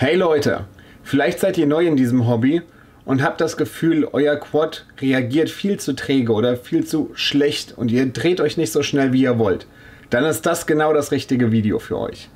Hey Leute, vielleicht seid ihr neu in diesem Hobby und habt das Gefühl, euer Quad reagiert viel zu träge oder viel zu schlecht und ihr dreht euch nicht so schnell, wie ihr wollt. Dann ist das genau das richtige Video für euch.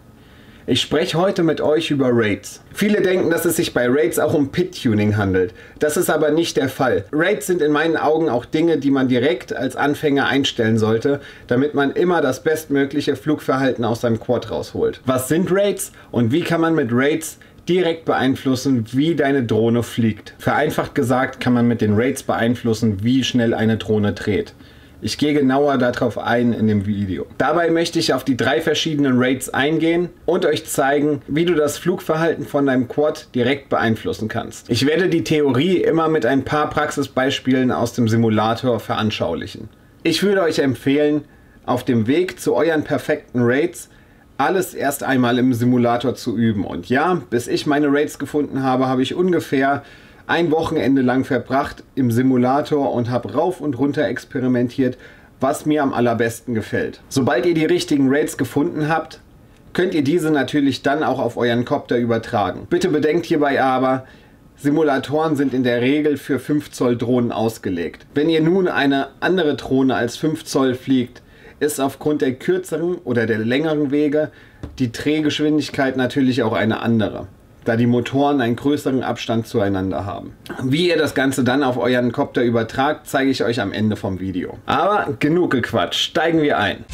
Ich spreche heute mit euch über Raids. Viele denken, dass es sich bei Raids auch um Pit-Tuning handelt. Das ist aber nicht der Fall. Raids sind in meinen Augen auch Dinge, die man direkt als Anfänger einstellen sollte, damit man immer das bestmögliche Flugverhalten aus seinem Quad rausholt. Was sind Raids und wie kann man mit Raids direkt beeinflussen, wie deine Drohne fliegt? Vereinfacht gesagt kann man mit den Raids beeinflussen, wie schnell eine Drohne dreht. Ich gehe genauer darauf ein in dem Video. Dabei möchte ich auf die drei verschiedenen Rates eingehen und euch zeigen, wie du das Flugverhalten von deinem Quad direkt beeinflussen kannst. Ich werde die Theorie immer mit ein paar Praxisbeispielen aus dem Simulator veranschaulichen. Ich würde euch empfehlen, auf dem Weg zu euren perfekten Rates alles erst einmal im Simulator zu üben. Und ja, bis ich meine Rates gefunden habe, habe ich ungefähr ein Wochenende lang verbracht im Simulator und habe rauf und runter experimentiert, was mir am allerbesten gefällt. Sobald ihr die richtigen Rates gefunden habt, könnt ihr diese natürlich dann auch auf euren Copter übertragen. Bitte bedenkt hierbei aber, Simulatoren sind in der Regel für 5 Zoll Drohnen ausgelegt. Wenn ihr nun eine andere Drohne als 5 Zoll fliegt, ist aufgrund der kürzeren oder der längeren Wege die Drehgeschwindigkeit natürlich auch eine andere da die Motoren einen größeren Abstand zueinander haben. Wie ihr das Ganze dann auf euren Copter übertragt, zeige ich euch am Ende vom Video. Aber genug gequatscht, steigen wir ein.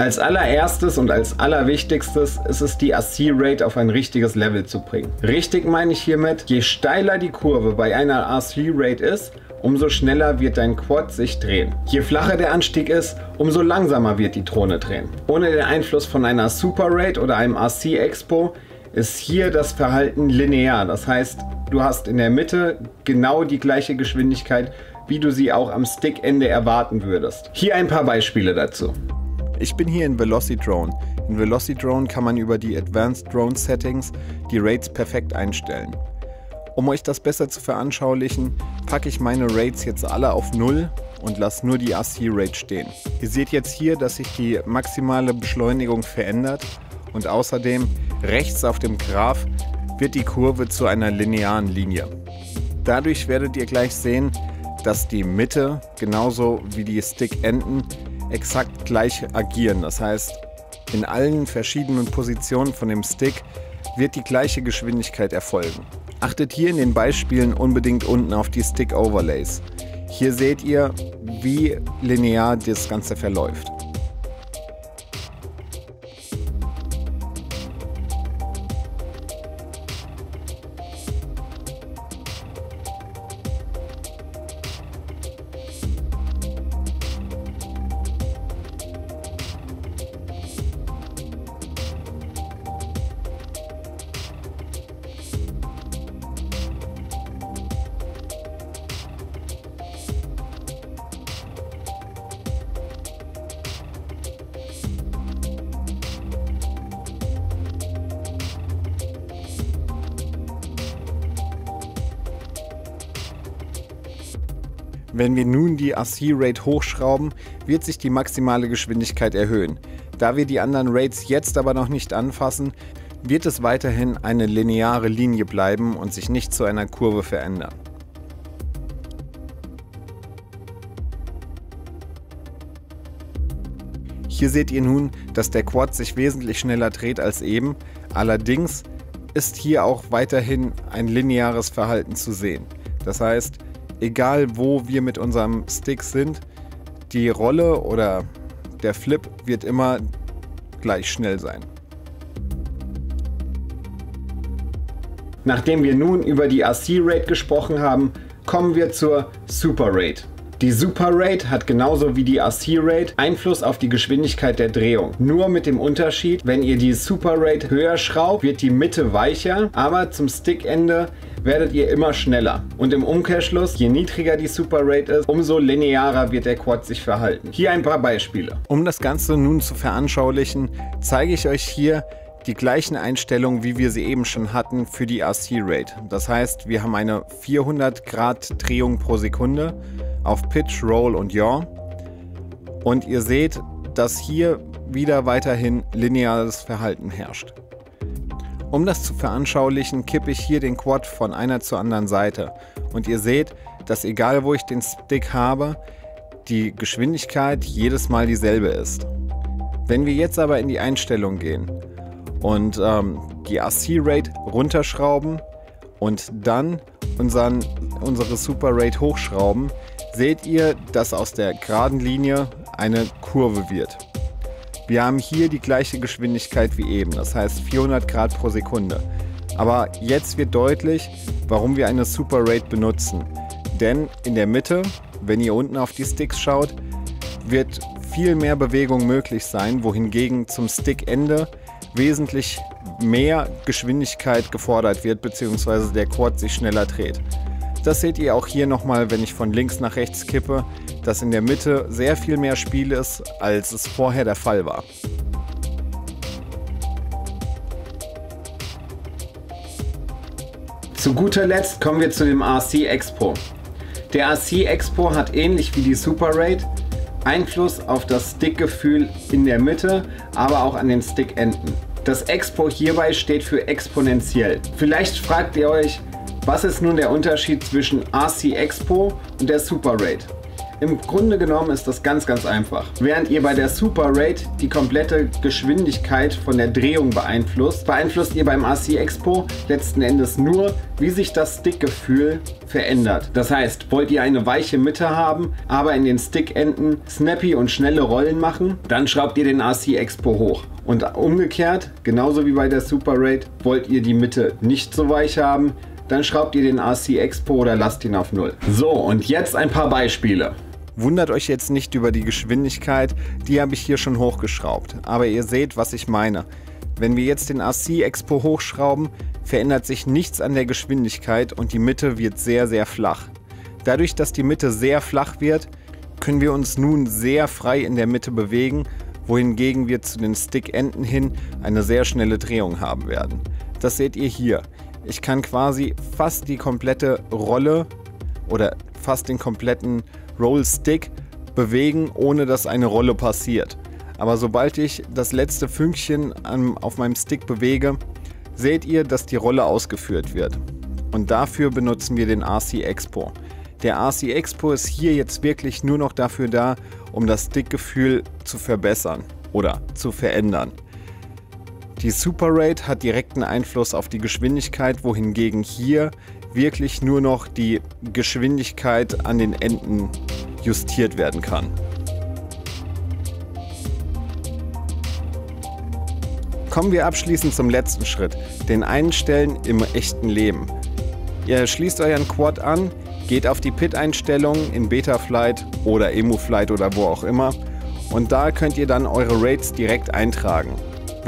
Als allererstes und als allerwichtigstes ist es die RC-Rate auf ein richtiges Level zu bringen. Richtig meine ich hiermit, je steiler die Kurve bei einer RC-Rate ist, umso schneller wird dein Quad sich drehen. Je flacher der Anstieg ist, umso langsamer wird die Drohne drehen. Ohne den Einfluss von einer Super Rate oder einem RC Expo ist hier das Verhalten linear. Das heißt, du hast in der Mitte genau die gleiche Geschwindigkeit, wie du sie auch am Stickende erwarten würdest. Hier ein paar Beispiele dazu. Ich bin hier in Velocidrone. In Velocidrone kann man über die Advanced Drone Settings die Rates perfekt einstellen. Um euch das besser zu veranschaulichen, packe ich meine Rates jetzt alle auf 0 und lasse nur die RC-Rate stehen. Ihr seht jetzt hier, dass sich die maximale Beschleunigung verändert und außerdem rechts auf dem Graph wird die Kurve zu einer linearen Linie. Dadurch werdet ihr gleich sehen, dass die Mitte genauso wie die Stickenden exakt gleich agieren. Das heißt, in allen verschiedenen Positionen von dem Stick wird die gleiche Geschwindigkeit erfolgen. Achtet hier in den Beispielen unbedingt unten auf die Stick Overlays. Hier seht ihr, wie linear das Ganze verläuft. Wenn wir nun die RC-Rate hochschrauben, wird sich die maximale Geschwindigkeit erhöhen. Da wir die anderen Rates jetzt aber noch nicht anfassen, wird es weiterhin eine lineare Linie bleiben und sich nicht zu einer Kurve verändern. Hier seht ihr nun, dass der Quad sich wesentlich schneller dreht als eben, allerdings ist hier auch weiterhin ein lineares Verhalten zu sehen. Das heißt, egal wo wir mit unserem Stick sind, die Rolle oder der Flip wird immer gleich schnell sein. Nachdem wir nun über die RC-Rate gesprochen haben, kommen wir zur Super Rate. Die Super Rate hat genauso wie die RC Rate Einfluss auf die Geschwindigkeit der Drehung. Nur mit dem Unterschied, wenn ihr die Super Rate höher schraubt, wird die Mitte weicher, aber zum Stickende werdet ihr immer schneller. Und im Umkehrschluss, je niedriger die Super Rate ist, umso linearer wird der Quad sich verhalten. Hier ein paar Beispiele. Um das Ganze nun zu veranschaulichen, zeige ich euch hier die gleichen Einstellungen, wie wir sie eben schon hatten für die RC-Rate. Das heißt, wir haben eine 400 Grad Drehung pro Sekunde auf Pitch, Roll und Yaw. Und ihr seht, dass hier wieder weiterhin lineares Verhalten herrscht. Um das zu veranschaulichen, kippe ich hier den Quad von einer zur anderen Seite. Und ihr seht, dass egal wo ich den Stick habe, die Geschwindigkeit jedes Mal dieselbe ist. Wenn wir jetzt aber in die Einstellung gehen und ähm, die RC-Rate runterschrauben und dann unseren, unsere Super Rate hochschrauben, seht ihr, dass aus der geraden Linie eine Kurve wird. Wir haben hier die gleiche Geschwindigkeit wie eben, das heißt 400 Grad pro Sekunde. Aber jetzt wird deutlich, warum wir eine Super Rate benutzen. Denn in der Mitte, wenn ihr unten auf die Sticks schaut, wird viel mehr Bewegung möglich sein, wohingegen zum Stickende wesentlich mehr Geschwindigkeit gefordert wird, beziehungsweise der Quad sich schneller dreht. Das seht ihr auch hier nochmal, wenn ich von links nach rechts kippe, dass in der Mitte sehr viel mehr Spiel ist, als es vorher der Fall war. Zu guter Letzt kommen wir zu dem RC Expo. Der RC Expo hat ähnlich wie die Super Raid Einfluss auf das Stickgefühl in der Mitte, aber auch an den Stickenden. Das Expo hierbei steht für exponentiell. Vielleicht fragt ihr euch, was ist nun der Unterschied zwischen RC Expo und der Super Raid? Im Grunde genommen ist das ganz, ganz einfach. Während ihr bei der Super Rate die komplette Geschwindigkeit von der Drehung beeinflusst, beeinflusst ihr beim RC Expo letzten Endes nur, wie sich das Stickgefühl verändert. Das heißt, wollt ihr eine weiche Mitte haben, aber in den Stickenden snappy und schnelle Rollen machen, dann schraubt ihr den RC Expo hoch. Und umgekehrt, genauso wie bei der Super Rate, wollt ihr die Mitte nicht so weich haben, dann schraubt ihr den RC Expo oder lasst ihn auf Null. So, und jetzt ein paar Beispiele. Wundert euch jetzt nicht über die Geschwindigkeit, die habe ich hier schon hochgeschraubt. Aber ihr seht, was ich meine. Wenn wir jetzt den RC Expo hochschrauben, verändert sich nichts an der Geschwindigkeit und die Mitte wird sehr, sehr flach. Dadurch, dass die Mitte sehr flach wird, können wir uns nun sehr frei in der Mitte bewegen, wohingegen wir zu den Stickenden hin eine sehr schnelle Drehung haben werden. Das seht ihr hier. Ich kann quasi fast die komplette Rolle oder fast den kompletten Roll Stick bewegen, ohne dass eine Rolle passiert. Aber sobald ich das letzte Fünkchen auf meinem Stick bewege, seht ihr, dass die Rolle ausgeführt wird. Und dafür benutzen wir den RC Expo. Der RC Expo ist hier jetzt wirklich nur noch dafür da, um das Stickgefühl zu verbessern oder zu verändern. Die Super Rate hat direkten Einfluss auf die Geschwindigkeit, wohingegen hier wirklich nur noch die Geschwindigkeit an den Enden justiert werden kann. Kommen wir abschließend zum letzten Schritt, den Einstellen im echten Leben. Ihr schließt euren Quad an, geht auf die Pit-Einstellungen in Betaflight oder EmuFlight oder wo auch immer und da könnt ihr dann eure Rates direkt eintragen.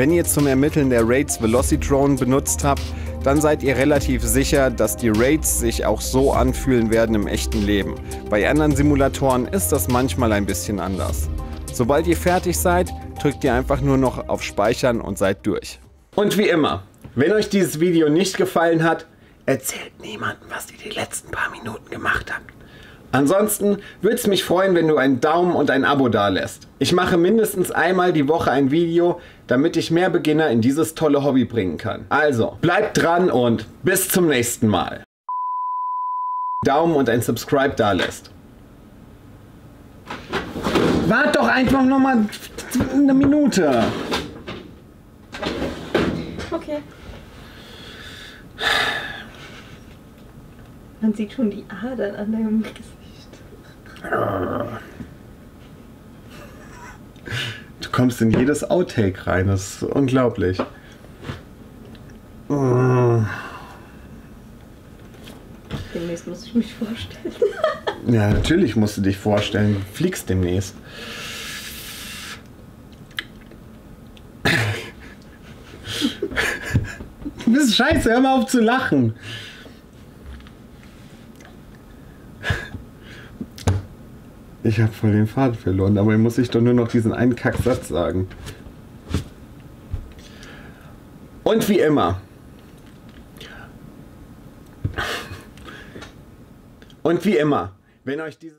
Wenn ihr zum Ermitteln der Rates Velocitron benutzt habt, dann seid ihr relativ sicher, dass die Rates sich auch so anfühlen werden im echten Leben. Bei anderen Simulatoren ist das manchmal ein bisschen anders. Sobald ihr fertig seid, drückt ihr einfach nur noch auf Speichern und seid durch. Und wie immer, wenn euch dieses Video nicht gefallen hat, erzählt niemandem, was ihr die letzten paar Minuten gemacht habt. Ansonsten würde es mich freuen, wenn du einen Daumen und ein Abo dalässt. Ich mache mindestens einmal die Woche ein Video, damit ich mehr Beginner in dieses tolle Hobby bringen kann. Also, bleibt dran und bis zum nächsten Mal. Daumen und ein Subscribe dalässt. Wart doch einfach noch mal eine Minute. Okay. Man sieht schon die Adern an deinem Gesicht. Du kommst in jedes Outtake rein, das ist unglaublich. Demnächst muss ich mich vorstellen. Ja, natürlich musst du dich vorstellen. Du fliegst demnächst. Du bist scheiße, hör mal auf zu lachen. Ich habe voll den Faden verloren, aber dabei muss ich doch nur noch diesen einen Kacksatz sagen. Und wie immer. Und wie immer, wenn euch diese